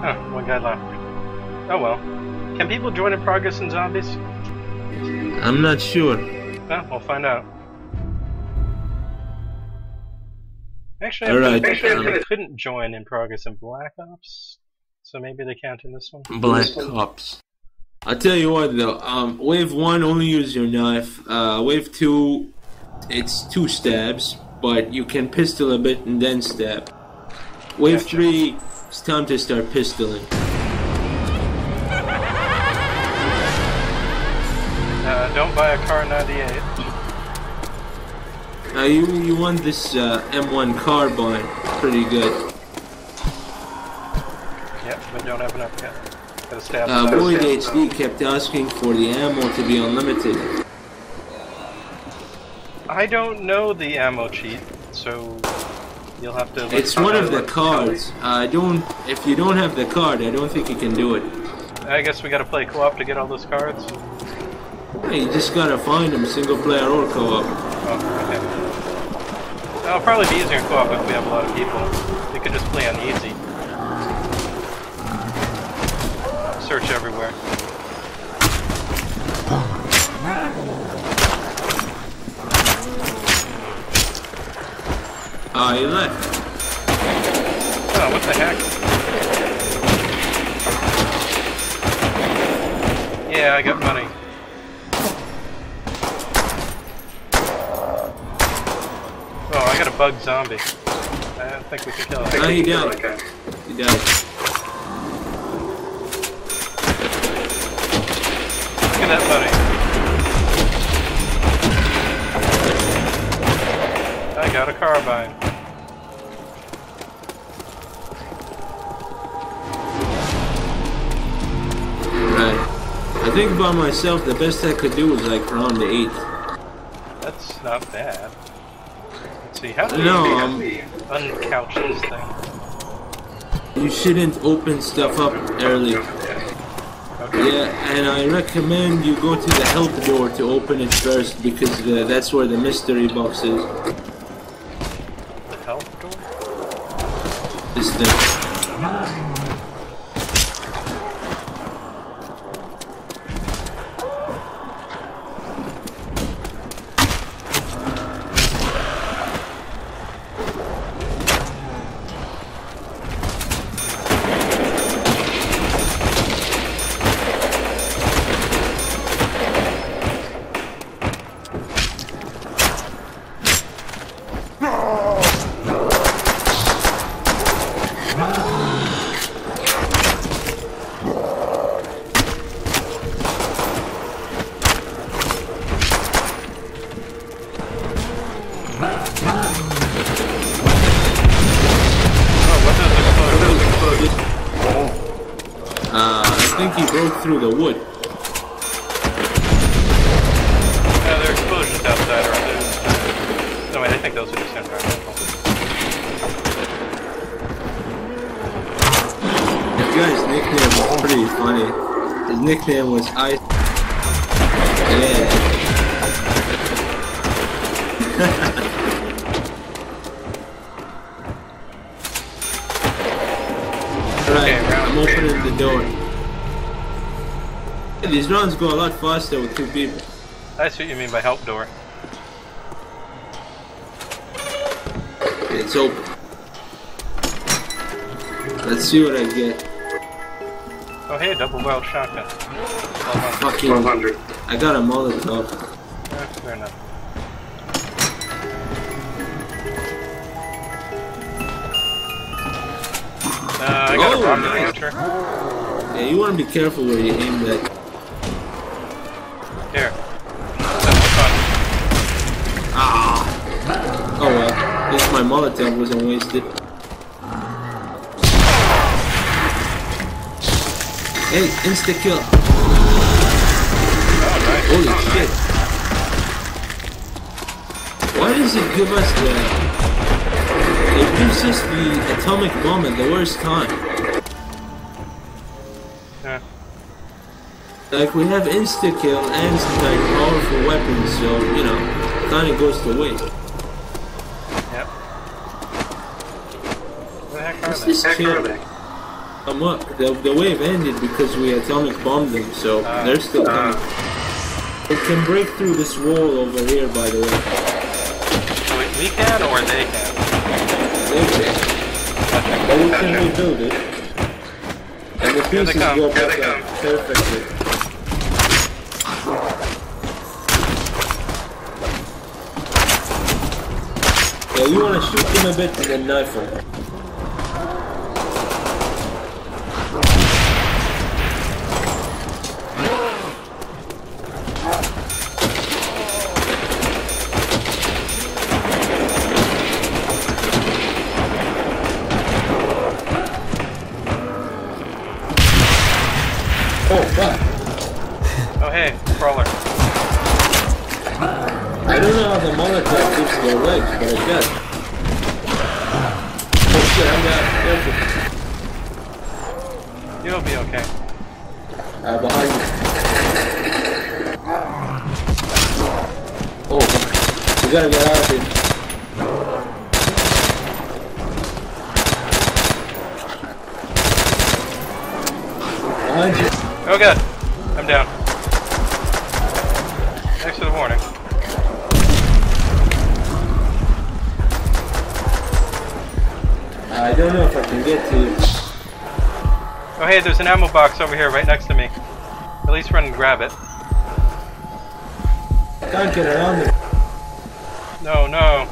Oh, one guy left. Oh well. Can people join in Progress in Zombies? I'm not sure. No, we'll find out. Actually, I Alright, couldn't- I um, couldn't join in Progress in Black Ops, so maybe they count in this one. Black Ops. I'll tell you what though, um, wave one only use your knife. Uh, wave two, it's two stabs, but you can pistol a bit and then stab. Wave Gotcha. three, it's time to start pistoling. Uh, don't buy a Kar 98. Now you you want this uh, M1 carbine? Pretty good. Yep, but don't have enough yet. Uh, the HD kept asking for the ammo to be unlimited. I don't know the ammo cheat, so you'll have to. It's one of the cards. I don't. If you don't have the card, I don't think you can do it. I guess we gotta play co-op to get all those cards. Hey, you just gotta find them, single player or co-op. Oh, okay. It'll probably be easier in co-op if we have a lot of people. We could just play on easy. Search everywhere. Ah, you left. Oh, what the heck? Yeah, I got money. Oh, I got a bug zombie. I don't think we can kill it. Ah, he died. He died. Look at that money. I got a carbine. I think by myself, the best I could do was like round the eight. That's not bad. Let's see, how do No, we um, uncouch this thing? you shouldn't open stuff up early. Okay. Yeah, and I recommend you go to the help door to open it first because uh, that's where the mystery box is. The health door? This thing. Oh, what does explode? Uh, I think he broke through the wood. Yeah, there are explosions outside, aren't there? No, wait, I think those are just environmental. The guy's nickname was pretty funny. Was Ice. Yeah. I'm opening the door. Yeah, these rounds go a lot faster with two people. I see what you mean by help door. It's open. Let's see what I get. Oh, hey, double barrel shotgun. Well, Fucking. I got a Molotov. eh, fair enough. Uh, I got Oh, a rocket nice. launcher. Yeah, you want to be careful where you aim that. Here. Ah! Oh well, at least my Molotov wasn't wasted. Hey, insta kill! Oh, nice. Holy oh, shit! Why does it give us the? It gives us the atomic bomb at the worst time. Yeah. Like we have insta kill and like powerful weapons, so you know, kind of goes to waste. Yep. Where the heck are What's they? Come up. The, the wave ended because we atomic bombed them, so Ah. they're still coming. Ah. They can break through this wall over here, by the way. We, we can or they can? They can. But we can rebuild it. And the pieces go back up perfectly. Yeah, you wanna shoot them a bit and then knife them. Okay. Uh, behind you. Oh, we gotta get ammo box over here right next to me. At least run and grab it. Can't get around it. No, no.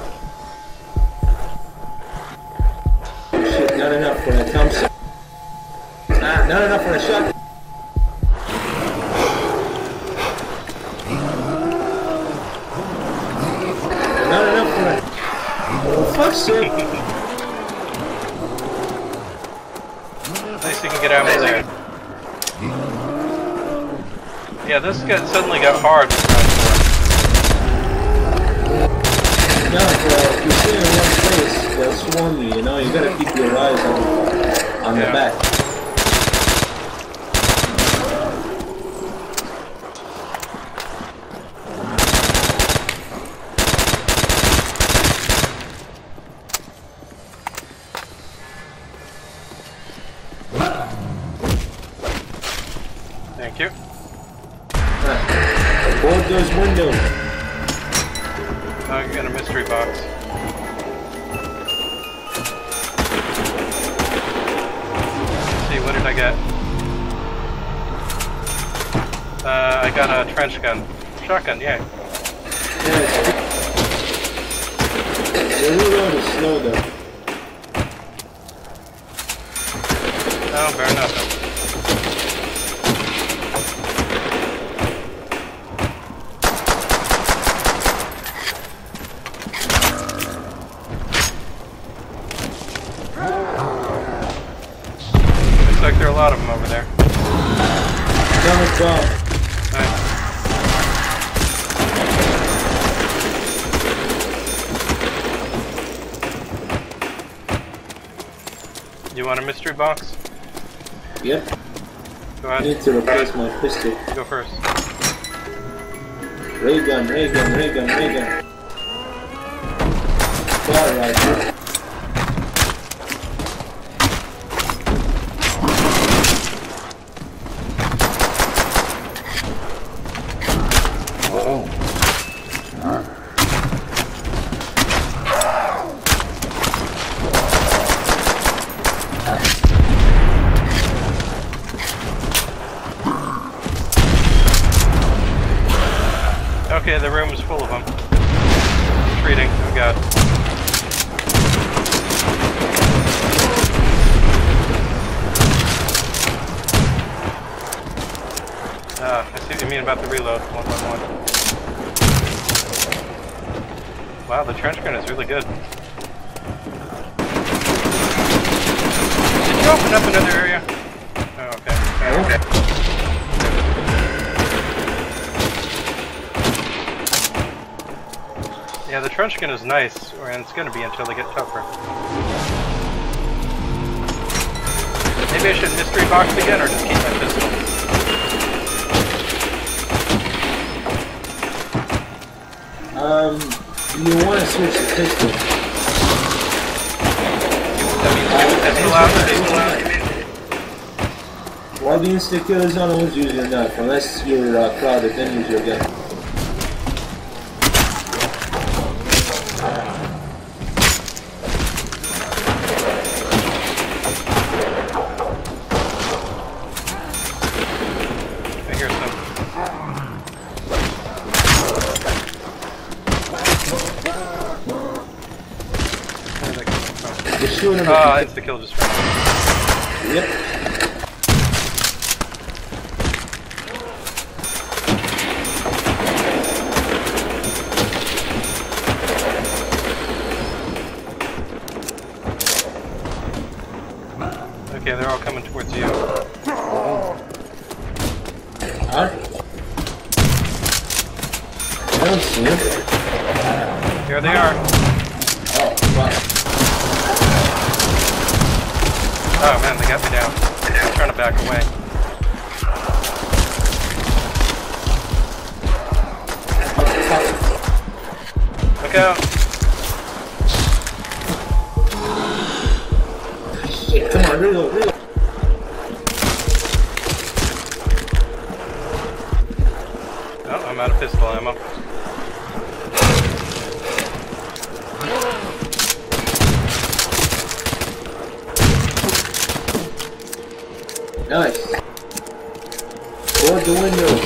Shit, not enough for a Thompson. Ah, not enough for a shot. Not enough for a... Oh, fuck's sake. At least you get ammo there. Yeah, this got, suddenly got hard. No, if you stay in one place, they'll swarm you, you know? You gotta keep your eyes on, on Yeah. the back. Uh, I got a trench gun. Shotgun, yeah. Yeah, it's... The reload is slow though. Oh, fair enough. Looks like there are a lot of them over there. Atomic bomb. Nice. You want a mystery box? Yep. Go I ahead. need to replace my pistol. Go first. Ray gun, ray gun, ray gun, ray gun. Fire rifle. Okay, the room is full of them. Retreating. Oh god. Ah, I see what you mean about the reload. One by one. Wow, the trench gun is really good. Did you open up another Yeah, the trench gun is nice, and it's gonna be until they get tougher. Maybe I should mystery box again, or just keep my pistol. Um, you want to switch the pistol. That means keep the pistol out, pistol out. While the insta kill is on, always use your knife. Unless you're uh, crowded, then use your gun. Him. Ah, insta kill just right. Yep. Okay, they're all coming towards you. Huh? I don't see him. Here they are. Oh, fuck. Oh man, they got me down. I'm trying to back away. Look out! Come on, reload, reload. Oh, I'm out of pistol ammo. Nice. Board the window.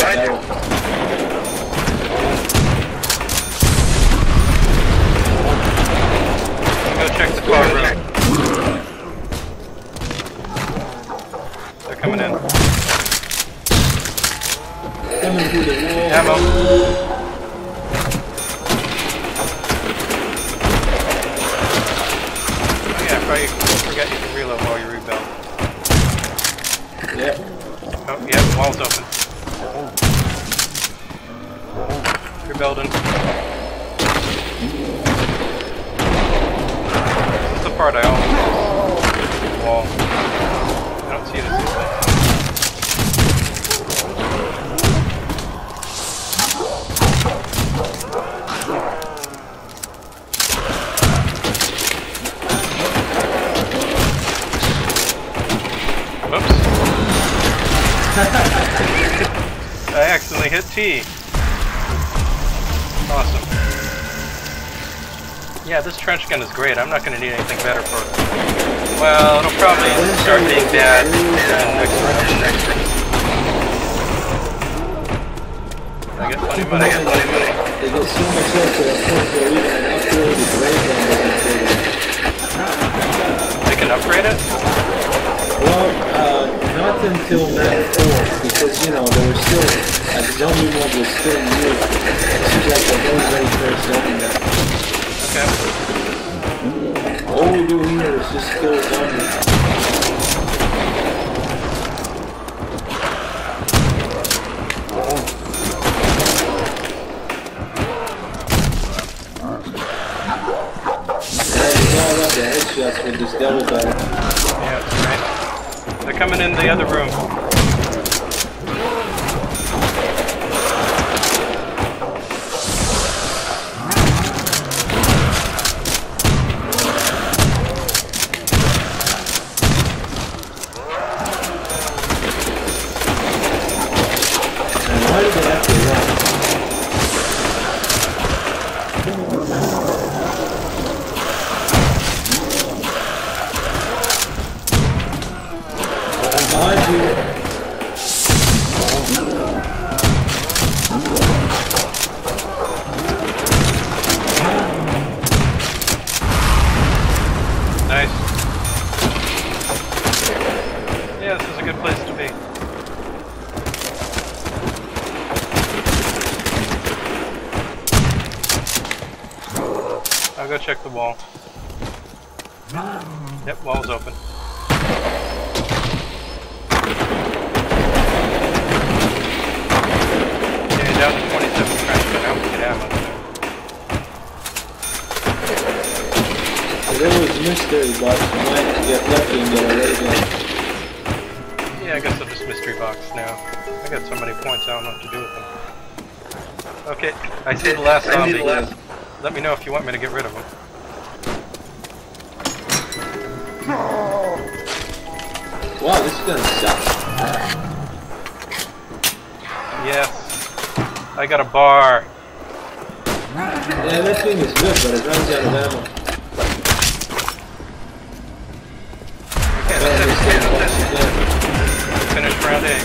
Behind you! You hit a Behind you! barrel. Go check the car room. They're coming in. Coming through the wall. Ammo. Oh yeah, probably forget you can reload while you rebuild. Yep. Oh yeah, wall's open. You're building. This is the part I miss. Wall. I don't see it as easily. I accidentally hit T. Yeah, this trench gun is great. I'm not going to need anything better for... It. Well, it'll probably start being bad next round. I get money. I get money. They can upgrade it? Well, uh, not until map 4, because, you know, there were still, uh, the zombie mode was still new. This is like the first zombie. Okay. All we do here is just kill zombies. And it's all about the headshots with this double barrel. Yeah, it's great. They're coming in the other room. Behind you. Nice. Yeah, this is a good place to be. I'll go check the wall. Yep, wall's open. Okay, down to 27 trying to get out get ammo. There was mystery box. You might get lucky and get a gun. Yeah, I guess I'll just mystery box now. I got so many points, I don't know what to do with them. Okay, I see the last zombie. the last- Let me know if you want me to get rid of him. Wow, this gun sucks. Yes. I got a BAR. Yeah, that thing is good, but it runs out of ammo. A.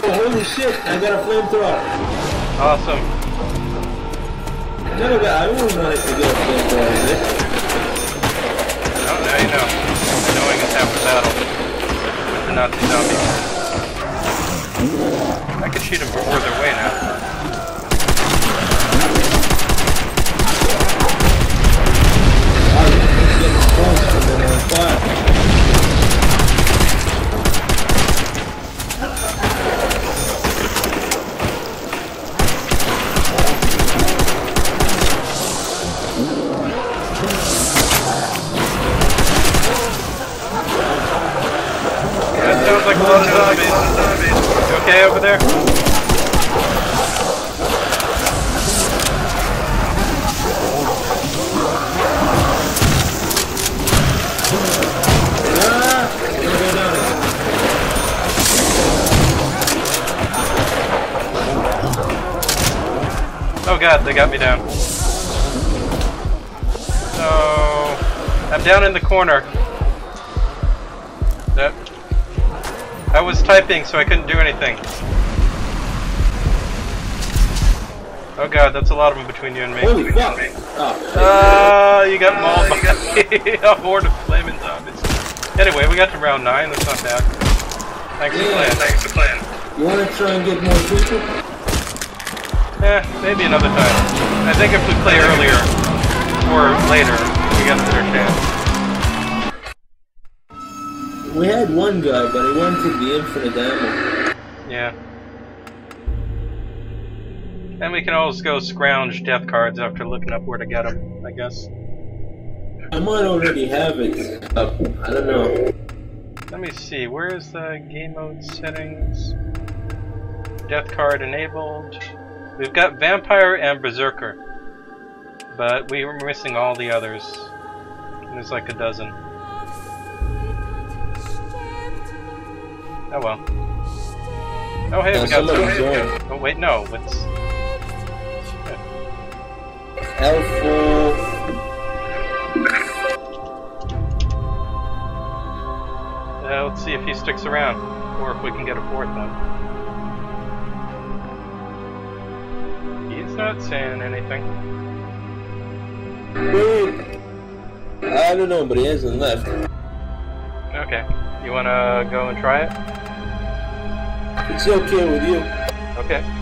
Oh, holy shit! I got a flamethrower. Awesome. Never got. I always wanted to get a flamethrower. Is it? Oh, now you know. Knowing is half the battle. With the Nazi zombies. I could shoot them before they're way now. Oh god, they got me down. So I'm down in the corner. That I was typing so I couldn't do anything. Oh god, that's a lot of them between you and me. Holy fuck! Ah, you got mauled by a horde of flaming zombies. Anyway, we got to round 9, that's not bad. Thanks for playing. Thanks for playing. you wanna try and get more people? Eh, maybe another time. I think if we play earlier or later, we got a better chance. We had one guy, but he wanted the infinite ammo. Yeah. And we can always go scrounge death cards after looking up where to get them, I guess. I might already have it up. I don't know. Let me see, where is the game mode settings? Death card enabled. We've got Vampire and Berserker. But we were missing all the others. There's like a dozen. Oh well. Oh hey, we got joined. Oh wait, no, it's L4. Uh, let's see if he sticks around, or if we can get a fourth one. Not saying anything. Wait. I don't know, but he hasn't left. Okay, you wanna go and try it? It's okay with you. Okay.